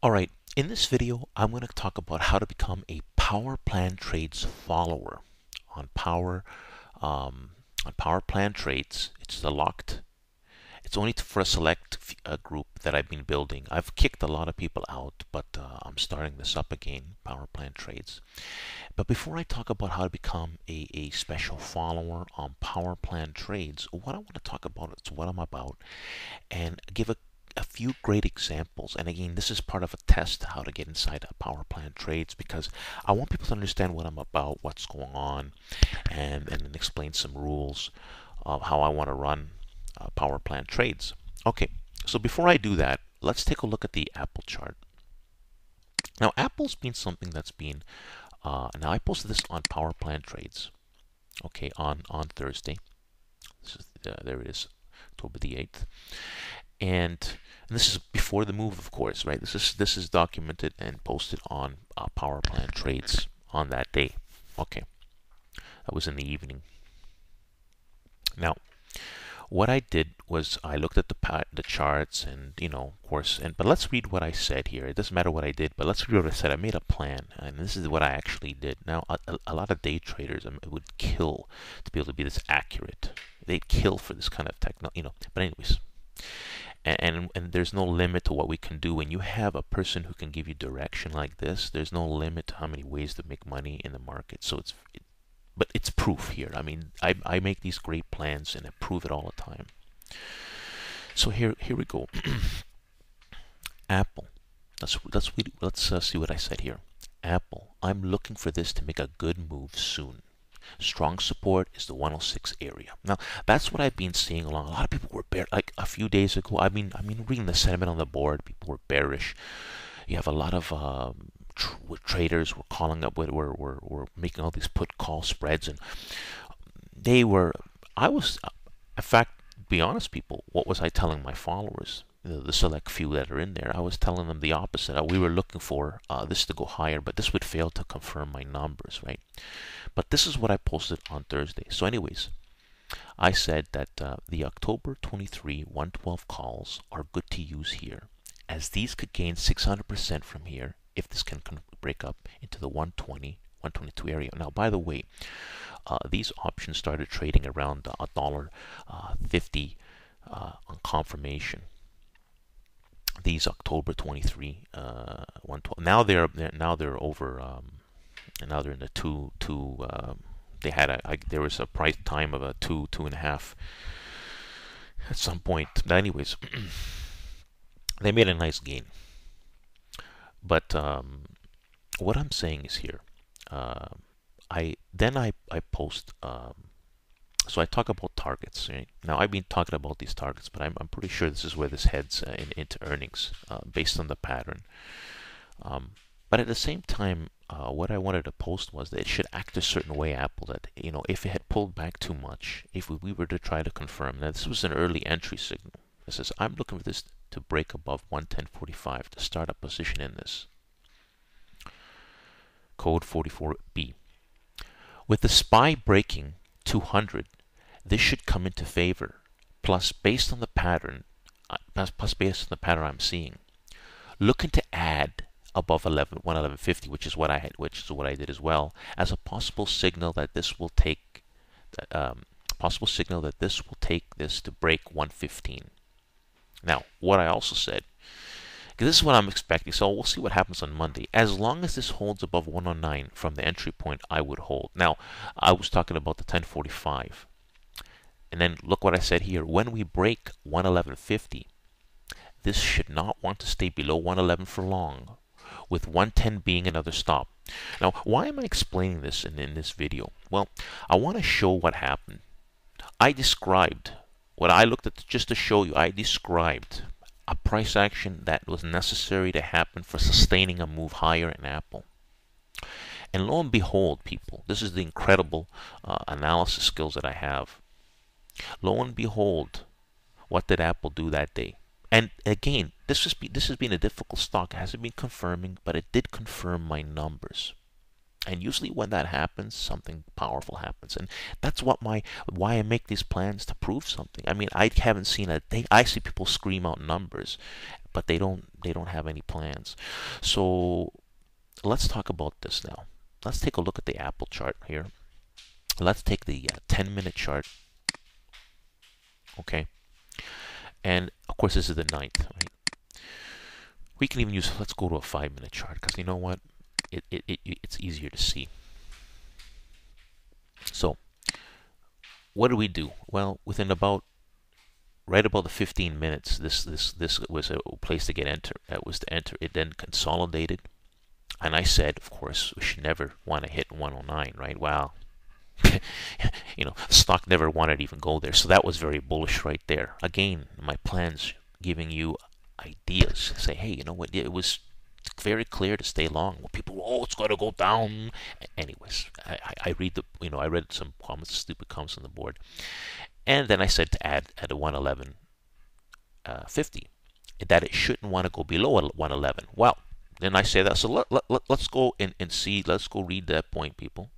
Alright, in this video I'm going to talk about how to become a Power Plan Trades follower on Power um, on Power Plan Trades. It's the locked. It's only for a select group that I've been building. I've kicked a lot of people out, but uh, I'm starting this up again, Power Plan Trades. But before I talk about how to become a, a special follower on Power Plan Trades, what I want to talk about is what I'm about and give a a few great examples. And again, this is part of a test how to get inside a power plant trades because I want people to understand what I'm about, what's going on, and, and explain some rules of how I want to run uh, power plant trades. Okay, so before I do that, let's take a look at the Apple chart. Now, Apple's been something that's been, uh, now I posted this on power plant trades, okay, on, on Thursday. Is, uh, there it is, October the 8th. And and this is before the move, of course, right? This is this is documented and posted on uh, Power plant Trades on that day. Okay, that was in the evening. Now, what I did was I looked at the the charts and you know, of course, and but let's read what I said here. It doesn't matter what I did, but let's read what I said. I made a plan, and this is what I actually did. Now, a, a lot of day traders um, would kill to be able to be this accurate. They'd kill for this kind of technology, you know. But anyways, and, and, there's no limit to what we can do. When you have a person who can give you direction like this, there's no limit to how many ways to make money in the market. So it's, it, but it's proof here. I mean, I, I make these great plans and I prove it all the time. So here here we go. Apple. Let's let's let's uh, see what I said here. Apple. I'm looking for this to make a good move soon. Strong support is the 106 area. Now, that's what I've been seeing along. A lot of people were bear like a few days ago. I mean, I mean, reading the sentiment on the board, people were bearish. You have a lot of um, tr traders were calling up, were, were, were, were making all these put call spreads, and they were. I was, in fact, be honest, people. What was I telling my followers? The, select few that are in there, I was telling them the opposite. Uh, we were looking for uh, this to go higher, but this would fail to confirm my numbers, right? But this is what I posted on Thursday. So anyways, I said that uh, the October 23 112 calls are good to use here, as these could gain 600% from here if this can break up into the 120 122 area. Now, by the way, uh, these options started trading around a dollar uh, 50 uh, on confirmation these October 23 uh, 112 now they're, they're now they're over um, now they're in the two two um, they had a I, there was a price time of a two two and a half at some point. But anyways they made a nice gain. But um, what I'm saying is here uh, I then I, I post um, so I talk about targets. Right? Now I've been talking about these targets, but I'm, I'm pretty sure this is where this heads uh, in, into earnings uh, based on the pattern. Um, but at the same time, uh, what I wanted to post was that it should act a certain way, Apple, that, you know, if it had pulled back too much, if we, we were to try to confirm, that this was an early entry signal. It says, I'm looking for this to break above 110.45 to start a position in this. Code 44B. With the SPY breaking 200, this should come into favor. Plus, based on the pattern, uh, plus, based on the pattern I'm seeing, looking to add above 11, 111.50, which is what I had, which is what I did as well, as a possible signal that this will take, um, possible signal that this will take this to break 115. Now, what I also said, this is what I'm expecting, so we'll see what happens on Monday. As long as this holds above 109 from the entry point, I would hold. Now, I was talking about the 1045. And then look what I said here. When we break 111.50, this should not want to stay below 111 for long, with 110 being another stop. Now, why am I explaining this in, in this video? Well, I want to show what happened. I described what I looked at just to show you. I described a price action that was necessary to happen for sustaining a move higher in Apple. And lo and behold, people, this is the incredible uh, analysis skills that I have. Lo and behold, what did Apple do that day? And again, this has been this has been a difficult stock. It hasn't been confirming, but it did confirm my numbers. And usually when that happens, something powerful happens. And that's what my why I make these plans to prove something. I mean, I haven't seen a. I see people scream out numbers, but they don't they don't have any plans. So let's talk about this now. Let's take a look at the Apple chart here. Let's take the uh, 10 minute chart. Okay. And of course, this is the ninth, right? We can even use, let's go to a five minute chart because you know what? It, it, it, it's easier to see. So, what do we do? Well, within about right about the 15 minutes, this this this was a place to get enter. That was to enter. It then consolidated, and I said, of course, we should never want to hit 109, right? Well, you know, stock never wanted to even go there, so that was very bullish right there. Again, my plans giving you ideas. Say, hey, you know what? It was very clear to stay long. Well, people, oh, it's going to go down. Anyways, I, I read the, you know, I read some comments, stupid comments on the board, and then I said to add at a 111 uh, 50 that it shouldn't want to go below 111. Well, then I say that. So let, let, let, let's go and, and see. Let's go read that point, people.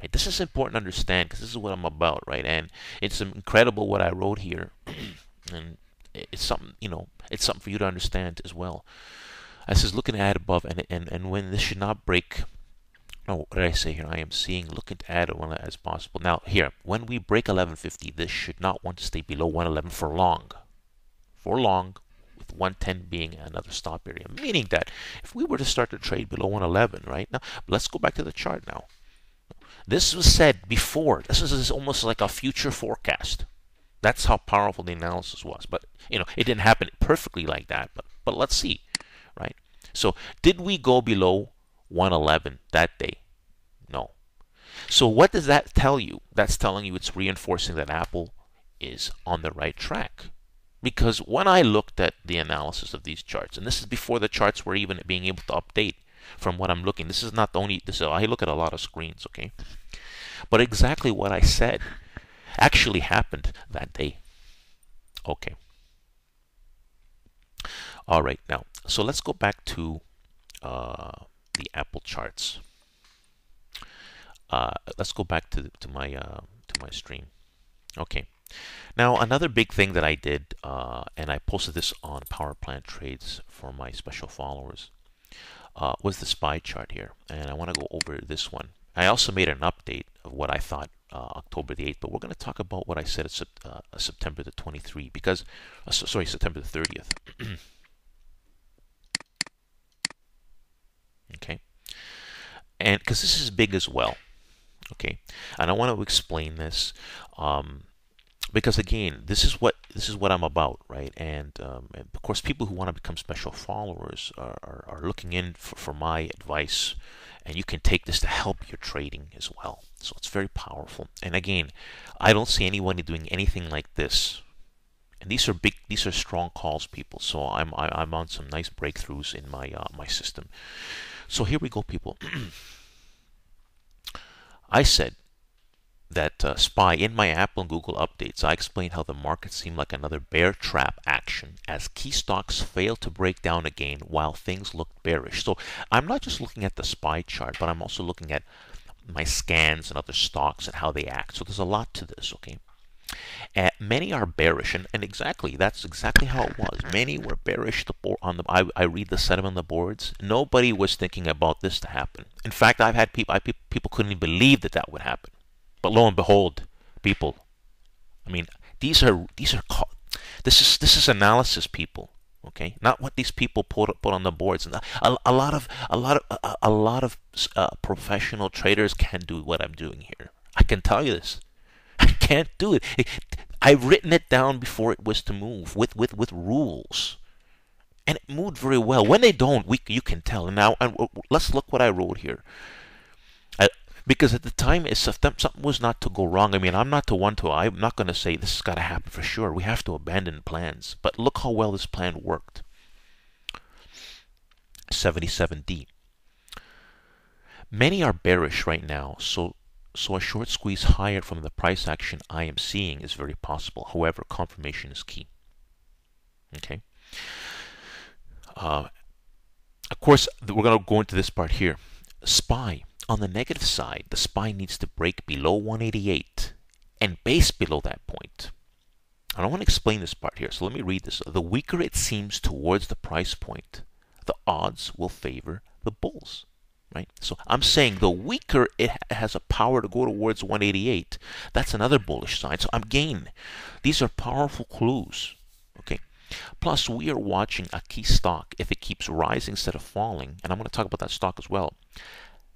Right? This is important to understand because this is what I'm about, right? And it's incredible what I wrote here. and it's something you know it's something for you to understand as well I says looking at above and and and when this should not break no what did I say here I am seeing looking to add one as possible now here when we break 1150 this should not want to stay below 111 for long for long with 110 being another stop area meaning that if we were to start to trade below 111 right now let's go back to the chart now this was said before this is almost like a future forecast that's how powerful the analysis was. But you know, it didn't happen perfectly like that. But but let's see, right? So did we go below 111 that day? No. So what does that tell you? That's telling you it's reinforcing that Apple is on the right track. Because when I looked at the analysis of these charts, and this is before the charts were even being able to update from what I'm looking. This is not the only this I look at a lot of screens, okay? But exactly what I said actually happened that day. Okay. All right, now, so let's go back to uh, the Apple charts. Uh, let's go back to, to my uh, to my stream. Okay. Now, another big thing that I did, uh, and I posted this on Power Plant Trades for my special followers, uh, was the SPY chart here. And I want to go over this one. I also made an update of what I thought uh, October the 8th, but we're going to talk about what I said at uh, September the 23 because, uh, so, sorry, September the 30th. okay, and because this is big as well. Okay, and I want to explain this. Um, because again, this is what this is what I'm about, right? And, um, and of course, people who want to become special followers are, are, are looking in for, for my advice and you can take this to help your trading as well. So it's very powerful. And again, I don't see anyone doing anything like this. And these are big, these are strong calls, people. So I'm I'm on some nice breakthroughs in my uh, my system. So here we go, people. I said that uh, SPY in my Apple and Google updates, I explained how the market seemed like another bear trap action as key stocks failed to break down again while things looked bearish. So I'm not just looking at the SPY chart, but I'm also looking at my scans and other stocks and how they act. So there's a lot to this, okay? Uh, many are bearish, and, and exactly that's exactly how it was. Many were bearish. The board on the I, I read the sentiment on the boards. Nobody was thinking about this to happen. In fact, I've had people I, people couldn't even believe that that would happen. But lo and behold, people. I mean, these are these are this is this is analysis, people. Okay, not what these people put put on the boards. And a, a lot of a lot of a, a lot of uh, professional traders can do what I'm doing here. I can tell you this. I can't do it. I've written it down before it was to move with with with rules, and it moved very well. When they don't, we you can tell. Now, and let's look what I wrote here because at the time something was not to go wrong. I mean i'm not the one to i'm not going to say this has got to happen for sure. We have to abandon plans. But look how well this plan worked. 77d many are bearish right now so so a short squeeze higher from the price action i am seeing is very possible. However confirmation is key. Okay? Uh, of course, we're going to go into this part here. SPY. On the negative side, the SPY needs to break below 188 and base below that point. I don't want to explain this part here, so let me read this. The weaker it seems towards the price point, the odds will favor the bulls. Right? So I'm saying the weaker it has a power to go towards 188, that's another bullish sign. So I'm gain. These are powerful clues. Okay. Plus, we are watching a key stock. If it keeps rising instead of falling, and I'm going to talk about that stock as well,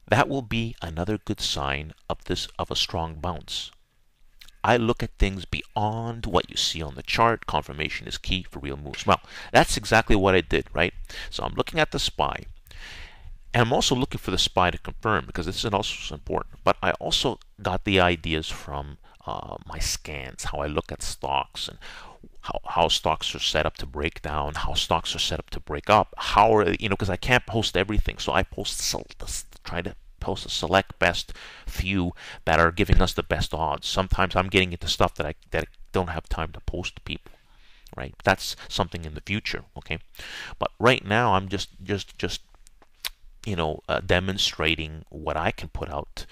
that will be another good sign of this of a strong bounce. I look at things beyond what you see on the chart. Confirmation is key for real moves. Well, that's exactly what I did, right? So I'm looking at the SPY. And I'm also looking for the SPY to confirm because this is also important. But I also got the ideas from uh, my scans, how I look at stocks and how, how stocks are set up to break down, how stocks are set up to break up, how are, you know, because I can't post everything. So I post, try to post a select best few that are giving us the best odds. Sometimes I'm getting into stuff that I, that I don't have time to post to people right that's something in the future okay but right now i'm just just just you know, uh, demonstrating what I can put out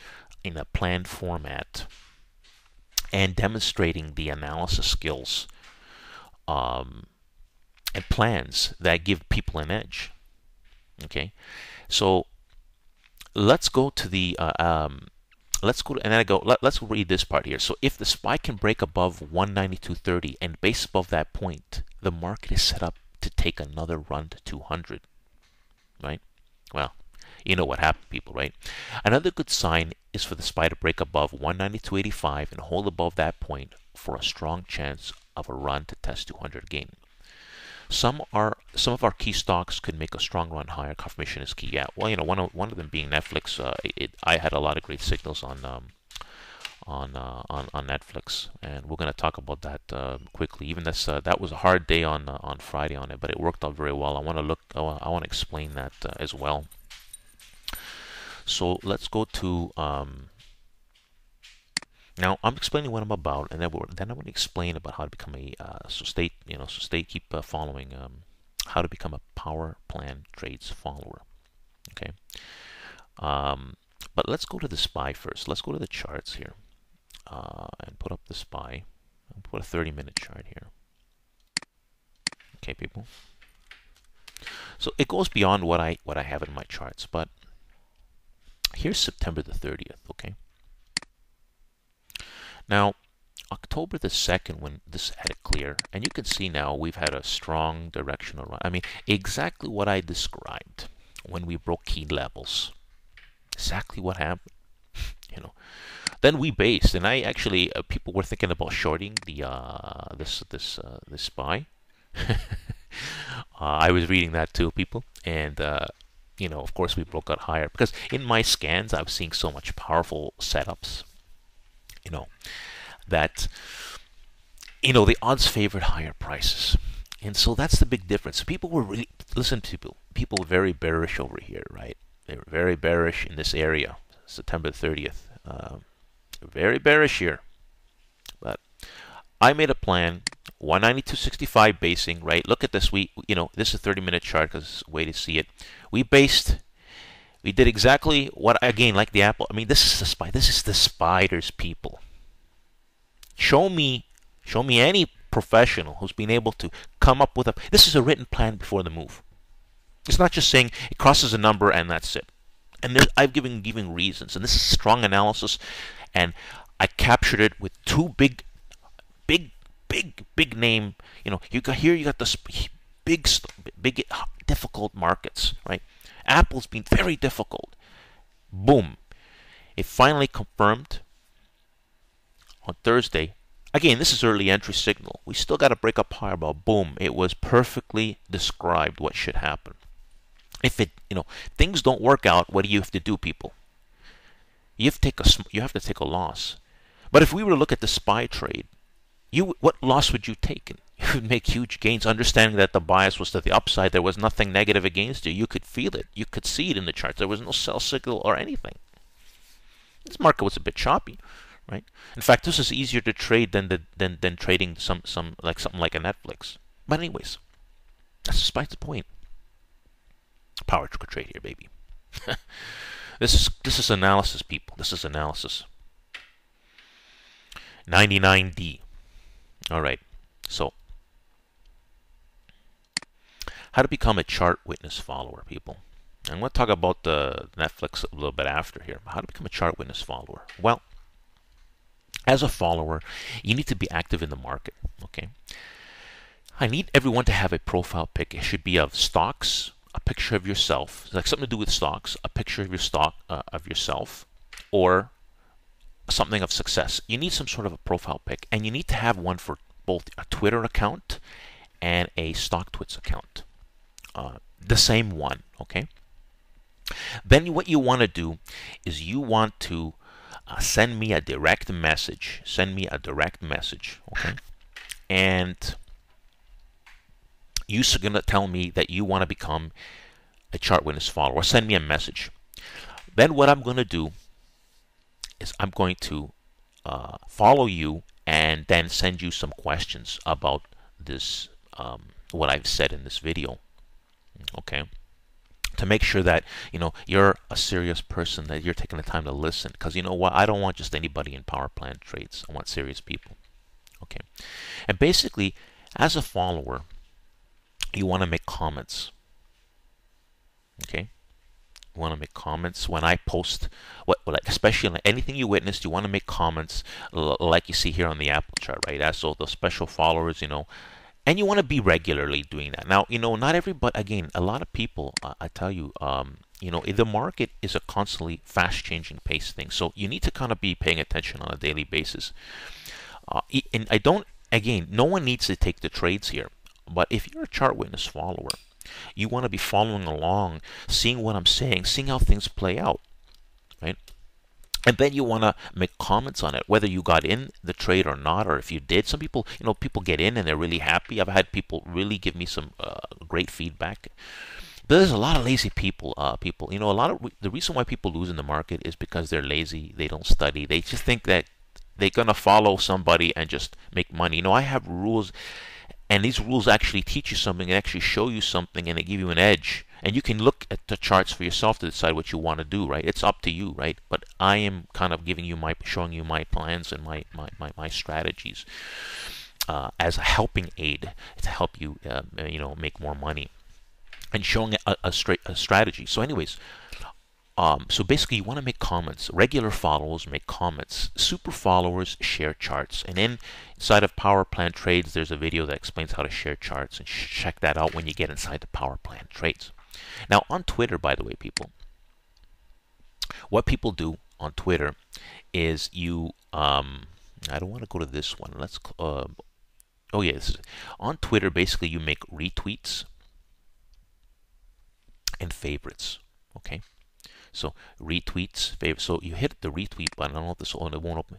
in a planned format and demonstrating the analysis skills um, and plans that give people an edge. Okay, so let's go to the uh, um, let's go to, and then I go let, us read this part here. So if the SPY can break above 192.30 and base above that point, the market is set up to take another run to 200. Right? Well, you know what happened, people, right? Another good sign is for the SPY to break above 192.85 and hold above that point for a strong chance of a run to test 200 again. Some are some of our key stocks could make a strong run higher. Confirmation is key. Yeah, well, you know, one of one of them being Netflix. Uh, it, I had a lot of great signals on um, on, uh, on on Netflix, and we're going to talk about that uh, quickly. Even this uh, that was a hard day on uh, on Friday on it, but it worked out very well. I want to look. I want to explain that uh, as well. So let's go to um, now I'm explaining what I'm about, and then then I'm going to explain about how to become a uh, so stay you know so stay keep uh, following um, how to become a power plan trades follower. Okay, um, but let's go to the SPY first. Let's go to the charts here uh, and put up the SPY. I'll put a 30 minute chart here. Okay, people. So it goes beyond what I what I have in my charts, but here's September the 30th, okay? Now, October the 2nd, when this had it clear, and you can see now we've had a strong directional run. I mean, exactly what I described when we broke key levels. Exactly what happened, you know. Then we based, and I actually, uh, people were thinking about shorting the uh, this this uh, this SPY. Uh, I was reading that too, people, and uh, you know, of course, we broke out higher because in my scans, I was seeing so much powerful setups, you know, that, you know, the odds favored higher prices. And so that's the big difference. People were really, listen to people, people very bearish over here, right? They were very bearish in this area, September 30th. Um, very bearish here. But I made a plan 192.65 basing, right? Look at this. We, you know, this is a 30 minute chart because way to see it. We based, we did exactly what, again, like the apple. I mean, this is the spy. This is the spiders, people. Show me, show me any professional who's been able to come up with a, this is a written plan before the move. It's not just saying it crosses a number and that's it. And I've given giving reasons, and this is strong analysis, and I captured it with two big, big big, big name. You know, you got here. You got this big, big, difficult markets, right? Apple's been very difficult. Boom, it finally confirmed on Thursday. Again, this is early entry signal. We still got to break up higher, but boom, it was perfectly described what should happen. If it, you know, things don't work out, what do you have to do, people? You have to take a, you have to take a loss. But if we were to look at the SPY trade, you what loss would you take? You would make huge gains, understanding that the bias was to the upside. There was nothing negative against you. You could feel it. You could see it in the charts. There was no sell signal or anything. This market was a bit choppy, right? In fact, this is easier to trade than the, than than trading some some like something like a Netflix. But anyways, that's despite the point. Power trade here, baby. this is this is analysis, people. This is analysis. 99D. All right. So, how to become a chart witness follower, people. I'm going to talk about the Netflix a little bit after here. How to become a chart witness follower. Well, as a follower, you need to be active in the market. Okay. I need everyone to have a profile pic. It should be of stocks, a picture of yourself, like something to do with stocks, a picture of your stock uh, of yourself, or something of success. You need some sort of a profile pic, and you need to have one for both a Twitter account and a StockTwits account. Uh, the same one, okay? Then what you want to do is you want to uh, send me a direct message. Send me a direct message, okay? And you're going to tell me that you want to become a chart witness follower. Send me a message. Then what I'm going to do is I'm going to uh, follow you and then send you some questions about this, um, what I've said in this video. Okay? To make sure that you know you're a serious person that you're taking the time to listen. Because you know what? I don't want just anybody in power plant trades I want serious people okay? And basically as a follower you want to make comments okay? You want to make comments. When I post what like especially on anything you witnessed you want to make comments like you see here on the Apple chart right? As so the special followers you know and you want to be regularly doing that. Now, you know, not everybody. Again, a lot of people. Uh, I tell you, um, you know, the market is a constantly fast-changing pace thing. So you need to kind of be paying attention on a daily basis. Uh, and I don't. Again, no one needs to take the trades here. But if you're a chart witness follower, you want to be following along, seeing what I'm saying, seeing how things play out, right? And then you want to make comments on it whether you got in the trade or not or if you did. Some people you know people get in and they're really happy. I've had people really give me some uh, great feedback. But there's a lot of lazy people uh, people you know a lot of the reason why people lose in the market is because they're lazy they don't study they just think that they're going to follow somebody and just make money. You know i have rules and these rules actually teach you something and actually show you something and they give you an edge and you can look at the charts for yourself to decide what you want to do right it's up to you right but i am kind of giving you my showing you my plans and my my, my, my strategies uh, as a helping aid to help you uh, you know make more money and showing a, a straight a strategy so anyways um, so basically, you want to make comments. Regular followers make comments. Super followers share charts. And then inside of Power Plant Trades, there's a video that explains how to share charts. And check that out when you get inside the Power Plant Trades. Now, on Twitter, by the way, people, what people do on Twitter is you, um, I don't want to go to this one. Let's, uh, oh yeah, is, on Twitter, basically you make retweets and favorites, okay? So retweets, favorites. So you hit the retweet button. I don't know if this will, it won't open.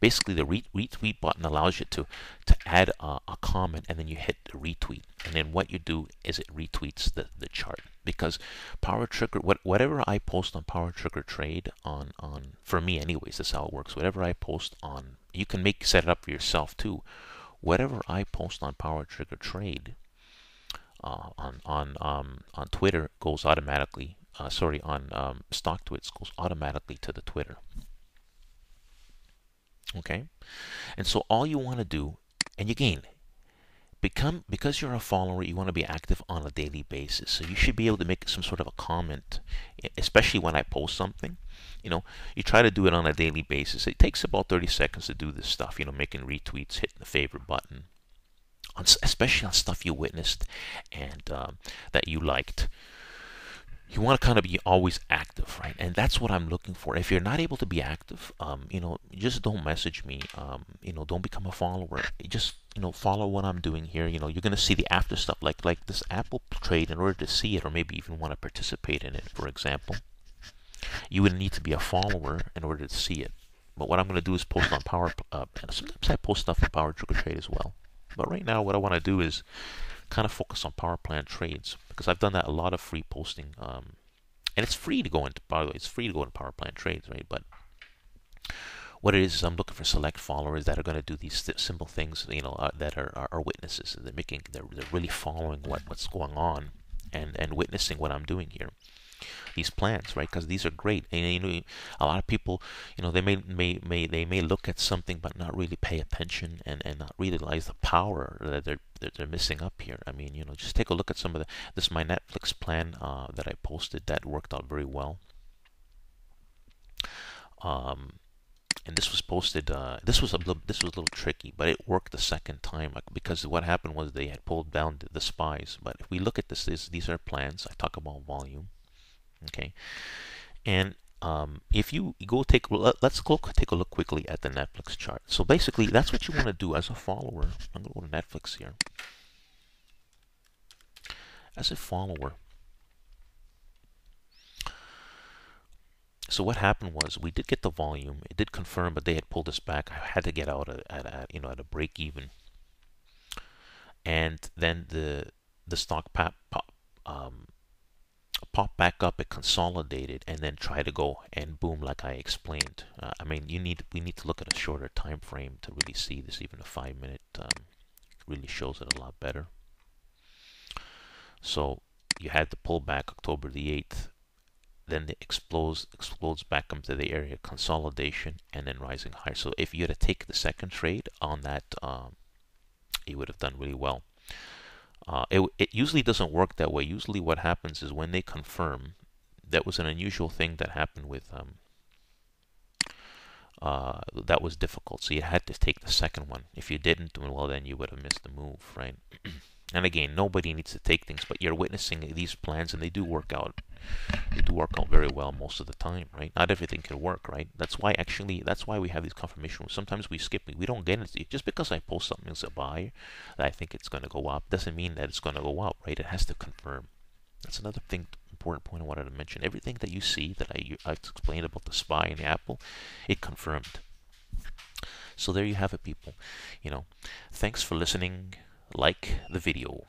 Basically, the re retweet button allows you to to add a, a, comment, and then you hit the retweet, and then what you do is it retweets the, the chart because Power Trigger, what, whatever I post on Power Trigger Trade on on for me, anyways, that's how it works. Whatever I post on, you can make set it up for yourself too. Whatever I post on Power Trigger Trade uh, on on um, on Twitter goes automatically. Uh, sorry, on um, StockTwits goes automatically to the Twitter. Okay, and so all you want to do, and again, become because you're a follower, you want to be active on a daily basis. So you should be able to make some sort of a comment, especially when I post something. You know, you try to do it on a daily basis. It takes about 30 seconds to do this stuff. You know, making retweets, hitting the favorite button, on, especially on stuff you witnessed and um, that you liked you want to kind of be always active, right? And that's what I'm looking for. If you're not able to be active, um, you know, just don't message me. Um, you know, don't become a follower. Just you know, follow what I'm doing here. You know, you're gonna see the after stuff, like like this Apple trade. In order to see it, or maybe even want to participate in it, for example, you would need to be a follower in order to see it. But what I'm gonna do is post on Power. Uh, sometimes I post stuff on Power Trigger Trade as well. But right now, what I want to do is kind of focus on power plant trades because I've done that a lot of free posting. Um, and it's free to go into, by the way, it's free to go into power plant trades, right? But what it is is I'm looking for select followers that are going to do these simple things, you know, uh, that are, are, are, witnesses. They're making, they're, they're really following what, what's going on. and and witnessing what I'm doing here these plans, right? Because these are great. And you know, a lot of people, you know, they may may may they may look at something but not really pay attention and and not realize the power that they're that they're missing up here. I mean, you know, just take a look at some of the this is my Netflix plan uh, that I posted that worked out very well. Um, and this was posted. Uh, this was a little, this was a little tricky, but it worked the second time because what happened was they had pulled down the, spies. But if we look at this, this, these are plans. I talk about volume okay. And um, if you go take let, us go take a look quickly at the Netflix chart. So basically that's what you want to do as a follower. I'm gonna go to Netflix here. As a follower. So what happened was we did get the volume. It did confirm but they had pulled us back. I had to get out at, at, at you know at a break even. And then the the stock pop, pop um, pop back up, it consolidated, and then try to go and boom, like I explained. Uh, I mean, you need we need to look at a shorter time frame to really see this. Even a five minute um, really shows it a lot better. So you had the pullback October the eighth, then it explodes explodes back into the area consolidation, and then rising higher. So if you had to take the second trade on that, um, you would have done really well. Uh, it, it usually doesn't work that way. Usually what happens is when they confirm, that was an unusual thing that happened with um, uh, that was difficult. So you had to take the second one. If you didn't, well, then you would have missed the move, right? and again, nobody needs to take things, but you're witnessing these plans, and they do work out they do work out very well most of the time, right? Not everything can work, right? That's why actually, that's why we have these confirmations. Sometimes we skip it. We don't get it. Just because I post something as a buy that I think it's going to go up doesn't mean that it's going to go up, right? It has to confirm. That's another thing, important point I wanted to mention. Everything that you see that I, I explained about the SPY and the Apple, it confirmed. So there you have it, people. You know, thanks for listening. Like the video.